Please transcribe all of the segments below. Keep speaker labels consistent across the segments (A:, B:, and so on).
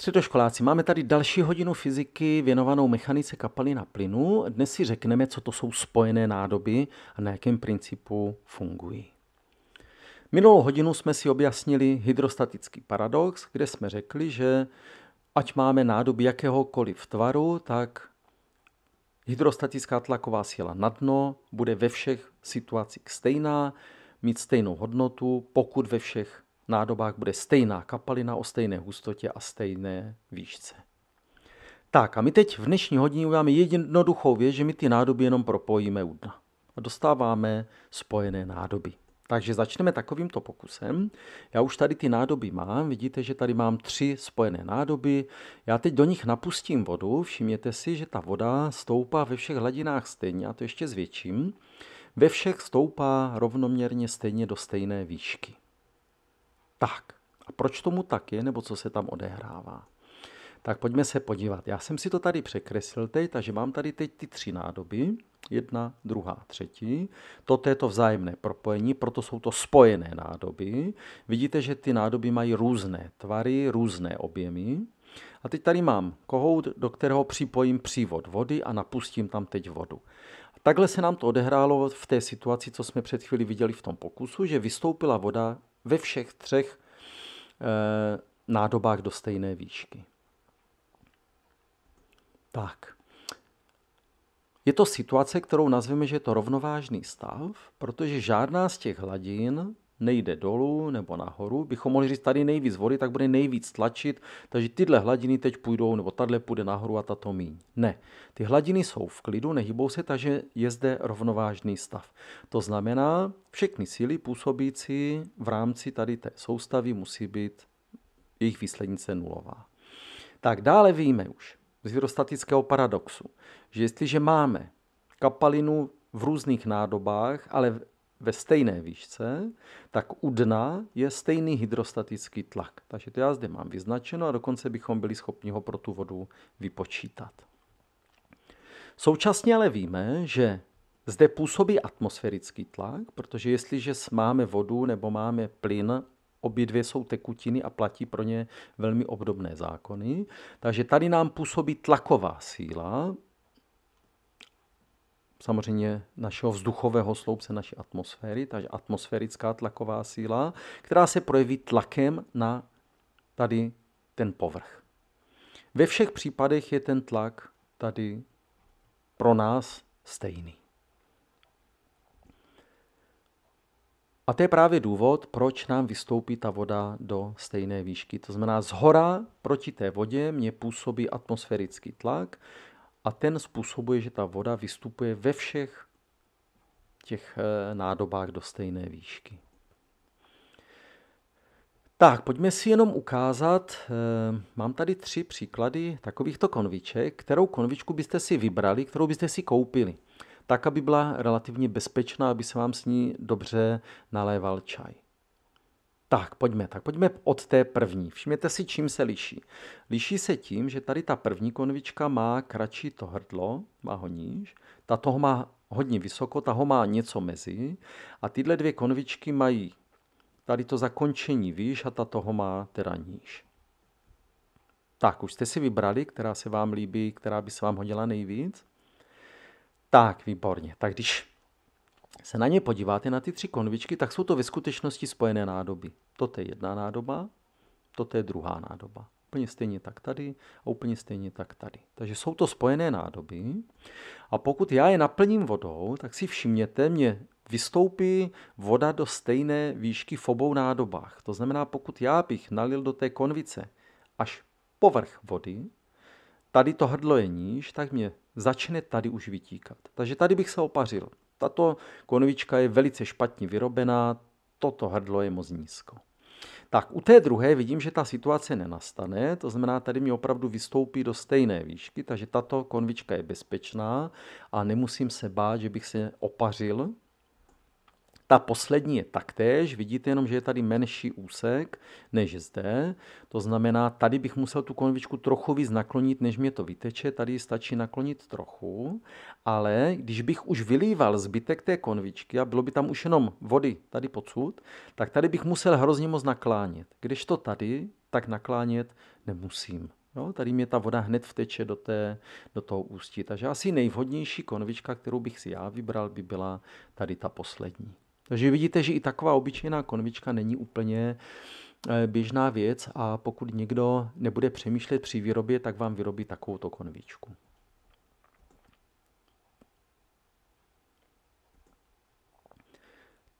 A: Středoškoláci, máme tady další hodinu fyziky věnovanou mechanice kapalin a plynu. Dnes si řekneme, co to jsou spojené nádoby a na jakém principu fungují. Minulou hodinu jsme si objasnili hydrostatický paradox, kde jsme řekli, že ať máme nádoby jakéhokoliv tvaru, tak hydrostatická tlaková síla na dno bude ve všech situacích stejná, mít stejnou hodnotu, pokud ve všech nádobách bude stejná kapalina o stejné hustotě a stejné výšce. Tak a my teď v dnešní hodině uděláme jednoduchou věc, že my ty nádoby jenom propojíme u dna. A dostáváme spojené nádoby. Takže začneme takovýmto pokusem. Já už tady ty nádoby mám, vidíte, že tady mám tři spojené nádoby. Já teď do nich napustím vodu, všimněte si, že ta voda stoupá ve všech hladinách stejně, já to ještě zvětším. Ve všech stoupá rovnoměrně stejně do stejné výšky. Tak, a proč tomu tak je, nebo co se tam odehrává? Tak pojďme se podívat. Já jsem si to tady překreslil teď, takže mám tady teď ty tři nádoby. Jedna, druhá, třetí. Toto je to vzájemné propojení, proto jsou to spojené nádoby. Vidíte, že ty nádoby mají různé tvary, různé objemy. A teď tady mám kohout, do kterého připojím přívod vody a napustím tam teď vodu. A takhle se nám to odehrálo v té situaci, co jsme před chvíli viděli v tom pokusu, že vystoupila voda ve všech třech e, nádobách do stejné výšky. Tak. Je to situace, kterou nazveme, že je to rovnovážný stav, protože žádná z těch hladin nejde dolů nebo nahoru. Bychom mohli říct, tady nejvíc vody, tak bude nejvíc tlačit, takže tyhle hladiny teď půjdou, nebo tahle půjde nahoru a tato míň. Ne, ty hladiny jsou v klidu, nehybou se, takže je zde rovnovážný stav. To znamená, všechny síly působící v rámci tady té soustavy musí být jejich výslednice nulová. Tak dále víme už z hydrostatického paradoxu, že jestliže máme kapalinu v různých nádobách, ale ve stejné výšce, tak u dna je stejný hydrostatický tlak. Takže to já zde mám vyznačeno a dokonce bychom byli schopni ho pro tu vodu vypočítat. Současně ale víme, že zde působí atmosférický tlak, protože jestliže máme vodu nebo máme plyn, obě dvě jsou tekutiny a platí pro ně velmi obdobné zákony. Takže tady nám působí tlaková síla, samozřejmě našeho vzduchového sloupce naší atmosféry, takže atmosférická tlaková síla, která se projeví tlakem na tady ten povrch. Ve všech případech je ten tlak tady pro nás stejný. A to je právě důvod, proč nám vystoupí ta voda do stejné výšky. To znamená, z hora proti té vodě mě působí atmosférický tlak, a ten způsobuje, že ta voda vystupuje ve všech těch eh, nádobách do stejné výšky. Tak, pojďme si jenom ukázat, eh, mám tady tři příklady takovýchto konviček, kterou konvičku byste si vybrali, kterou byste si koupili, tak, aby byla relativně bezpečná, aby se vám s ní dobře naléval čaj. Tak, pojďme. Tak pojďme od té první. Všimněte si, čím se liší. Liší se tím, že tady ta první konvička má kratší to hrdlo, má ho níž, ta toho má hodně vysoko, ta ho má něco mezi a tyhle dvě konvičky mají tady to zakončení výš a ta toho má teda níž. Tak, už jste si vybrali, která se vám líbí, která by se vám hodila nejvíc? Tak, výborně. Tak když se na ně podíváte, na ty tři konvičky, tak jsou to ve skutečnosti spojené nádoby. Toto je jedna nádoba, toto je druhá nádoba. Úplně stejně tak tady a úplně stejně tak tady. Takže jsou to spojené nádoby a pokud já je naplním vodou, tak si všimněte, mě vystoupí voda do stejné výšky v obou nádobách. To znamená, pokud já bych nalil do té konvice až povrch vody, tady to hrdlo je níž, tak mě začne tady už vytíkat. Takže tady bych se opařil. Tato konvička je velice špatně vyrobená, toto hrdlo je moc nízko. Tak u té druhé vidím, že ta situace nenastane, to znamená, tady mi opravdu vystoupí do stejné výšky, takže tato konvička je bezpečná a nemusím se bát, že bych se opařil ta poslední je taktéž, vidíte jenom, že je tady menší úsek než zde. To znamená, tady bych musel tu konvičku trochu víc naklonit, než mě to vyteče. Tady stačí naklonit trochu, ale když bych už vylíval zbytek té konvičky a bylo by tam už jenom vody tady podsud, tak tady bych musel hrozně moc naklánět. Když to tady tak naklánět nemusím. Jo, tady mě ta voda hned vteče do, té, do toho ústí. Takže asi nejvhodnější konvička, kterou bych si já vybral, by byla tady ta poslední. Takže vidíte, že i taková obyčejná konvička není úplně eh, běžná věc a pokud někdo nebude přemýšlet při výrobě, tak vám vyrobí takovouto konvičku.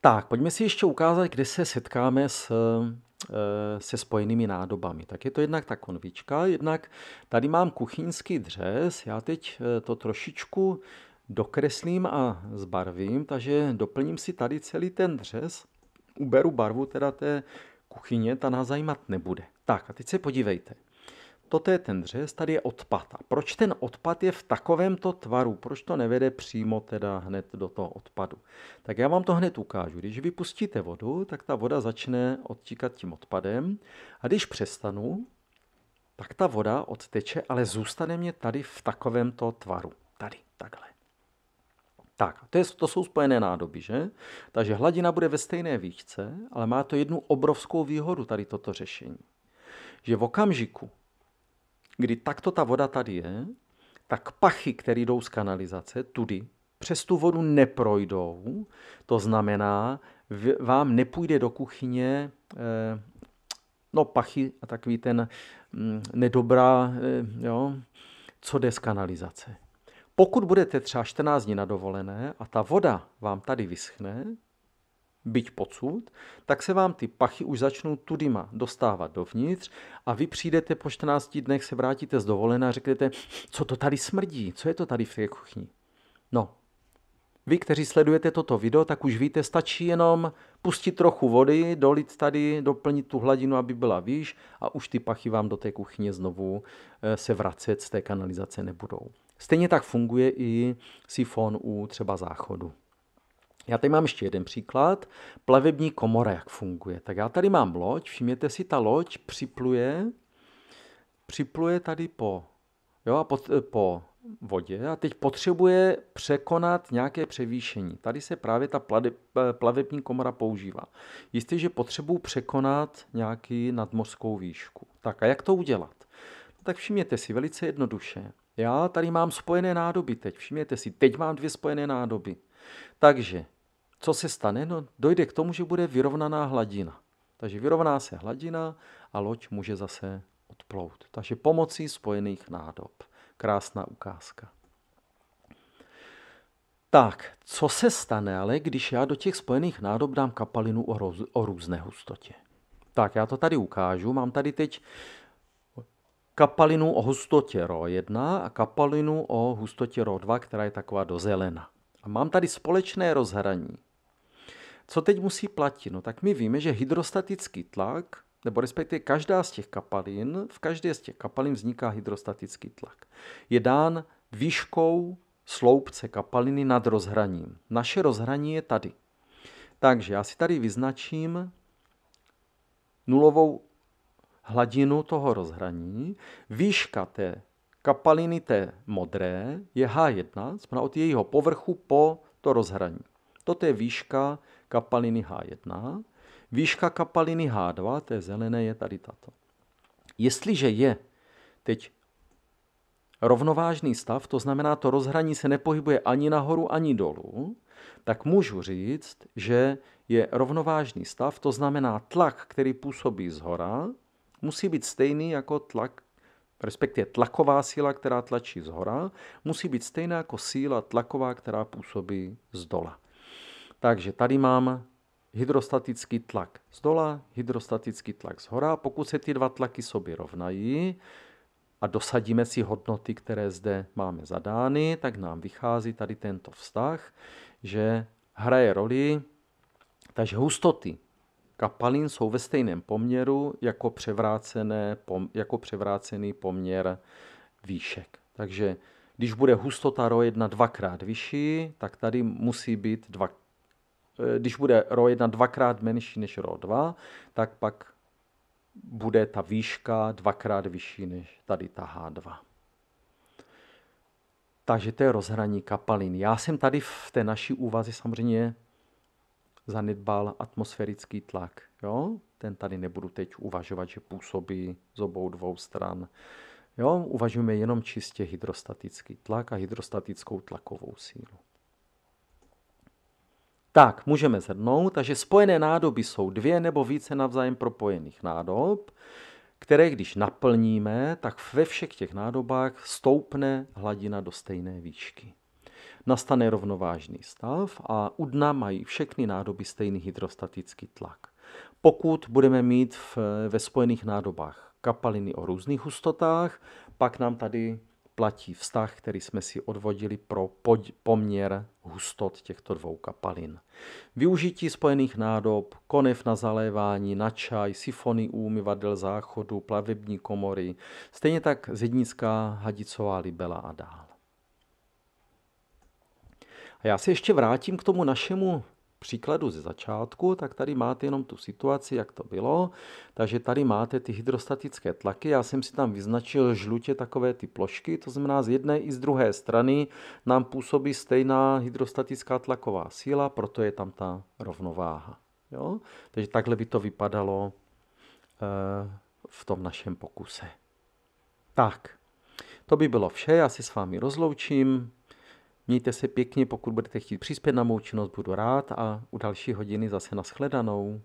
A: Tak, pojďme si ještě ukázat, kde se setkáme s, eh, se spojenými nádobami. Tak je to jednak ta konvička, jednak tady mám kuchyňský dřez. Já teď eh, to trošičku dokreslím a zbarvím, takže doplním si tady celý ten dřez. Uberu barvu teda té kuchyně, ta nás zajímat nebude. Tak a teď se podívejte toto je ten dřez, tady je odpad. A proč ten odpad je v takovémto tvaru? Proč to nevede přímo teda hned do toho odpadu? Tak já vám to hned ukážu. Když vypustíte vodu, tak ta voda začne odtíkat tím odpadem a když přestanu, tak ta voda odteče, ale zůstane mě tady v takovémto tvaru. Tady, takhle. Tak, to, je, to jsou spojené nádoby, že? Takže hladina bude ve stejné výšce, ale má to jednu obrovskou výhodu tady toto řešení. Že v okamžiku, kdy takto ta voda tady je, tak pachy, které jdou z kanalizace tudy, přes tu vodu neprojdou. To znamená, vám nepůjde do kuchyně eh, no pachy a takový ten mm, nedobrá, eh, jo, co jde z kanalizace. Pokud budete třeba 14 dní na dovolené a ta voda vám tady vyschne, byť pocud, tak se vám ty pachy už začnou tudyma dostávat dovnitř a vy přijdete po 14 dnech, se vrátíte z dovolené a řeknete, co to tady smrdí, co je to tady v té kuchyni. No, vy, kteří sledujete toto video, tak už víte, stačí jenom pustit trochu vody, dolit tady, doplnit tu hladinu, aby byla výš a už ty pachy vám do té kuchyně znovu eh, se vracet z té kanalizace nebudou. Stejně tak funguje i sifon u třeba záchodu. Já tady mám ještě jeden příklad. Plavební komora, jak funguje. Tak já tady mám loď, všimněte si, ta loď připluje, připluje tady po, jo, a po, po vodě a teď potřebuje překonat nějaké převýšení. Tady se právě ta plavební komora používá. Jistě, že potřebuji překonat nějaký nadmořskou výšku. Tak a jak to udělat? Tak všimněte si, velice jednoduše. Já tady mám spojené nádoby teď. Všimněte si, teď mám dvě spojené nádoby. Takže, co se stane? No, dojde k tomu, že bude vyrovnaná hladina. Takže vyrovná se hladina a loď může zase odplout. Takže pomocí spojených nádob. Krásná ukázka. Tak, co se stane ale, když já do těch spojených nádob dám kapalinu o, roz, o různé hustotě? Tak, já to tady ukážu. Mám tady teď kapalinu o hustotě RO1 a kapalinu o hustotě RO2, která je taková do zelena. A mám tady společné rozhraní. Co teď musí platit? No tak my víme, že hydrostatický tlak, nebo respektive každá z těch kapalin, v každé z těch kapalin vzniká hydrostatický tlak. Je dán výškou sloupce kapaliny nad rozhraním. Naše rozhraní je tady. Takže já si tady vyznačím nulovou hladinu toho rozhraní. Výška té kapaliny té modré je H1, znamená od jejího povrchu po to rozhraní. Toto je výška kapaliny H1. Výška kapaliny H2, té zelené, je tady tato. Jestliže je teď rovnovážný stav, to znamená, to rozhraní se nepohybuje ani nahoru, ani dolů, tak můžu říct, že je rovnovážný stav, to znamená tlak, který působí z hora, musí být stejný jako tlak, respektive tlaková síla, která tlačí z hora, musí být stejná jako síla tlaková, která působí z dola. Takže tady mám hydrostatický tlak z dola, hydrostatický tlak z hora. Pokud se ty dva tlaky sobě rovnají a dosadíme si hodnoty, které zde máme zadány, tak nám vychází tady tento vztah, že hraje roli, takže hustoty kapalin jsou ve stejném poměru jako, převrácené, jako převrácený poměr výšek. Takže když bude hustota ρ1 dvakrát vyšší, tak tady musí být dva, eh, když bude ρ1 dvakrát menší než ρ2, tak pak bude ta výška dvakrát vyšší než tady ta H2. Takže to je rozhraní kapalin. Já jsem tady v té naší úvaze samozřejmě zanedbal atmosférický tlak. Jo? Ten tady nebudu teď uvažovat, že působí z obou dvou stran. Jo? Uvažujeme jenom čistě hydrostatický tlak a hydrostatickou tlakovou sílu. Tak, můžeme zhrnout, takže spojené nádoby jsou dvě nebo více navzájem propojených nádob, které když naplníme, tak ve všech těch nádobách stoupne hladina do stejné výšky. Nastane rovnovážný stav a u dna mají všechny nádoby stejný hydrostatický tlak. Pokud budeme mít v, ve spojených nádobách kapaliny o různých hustotách, pak nám tady platí vztah, který jsme si odvodili pro poměr hustot těchto dvou kapalin. Využití spojených nádob, konev na zalévání, na čaj, sifony úmyvadel záchodu, plavební komory, stejně tak zednická hadicová libela a dál. A já se ještě vrátím k tomu našemu příkladu ze začátku, tak tady máte jenom tu situaci, jak to bylo. Takže tady máte ty hydrostatické tlaky. Já jsem si tam vyznačil žlutě takové ty plošky, to znamená z jedné i z druhé strany nám působí stejná hydrostatická tlaková síla, proto je tam ta rovnováha. Jo? Takže takhle by to vypadalo e, v tom našem pokuse. Tak, to by bylo vše, já si s vámi rozloučím. Mějte se pěkně, pokud budete chtít přispět na mou činnost, budu rád a u další hodiny zase nashledanou.